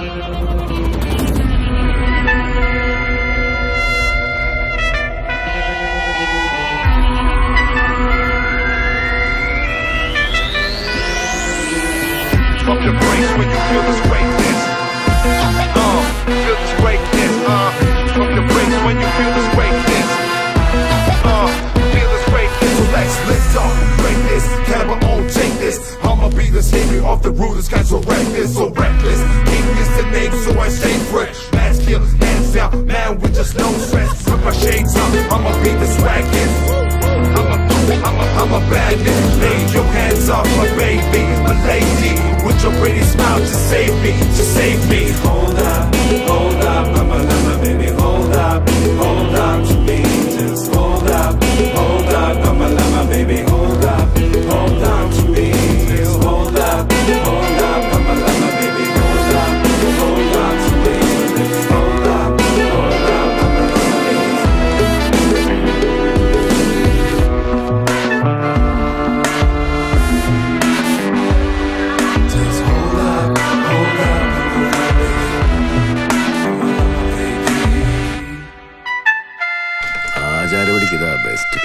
Drop your brakes when you feel this greatness. Uh, feel this greatness. Uh, drop your brakes when you feel this greatness. Off the rulers, got so reckless, so reckless. King is the name, so I stay fresh. Mass kill, hands down, man with just no stress. Put my shades on, I'ma beat the swaggin'. I'm a, I'm a, I'm a bad nigga. ആചാരപടിക്ക് ഇതാ best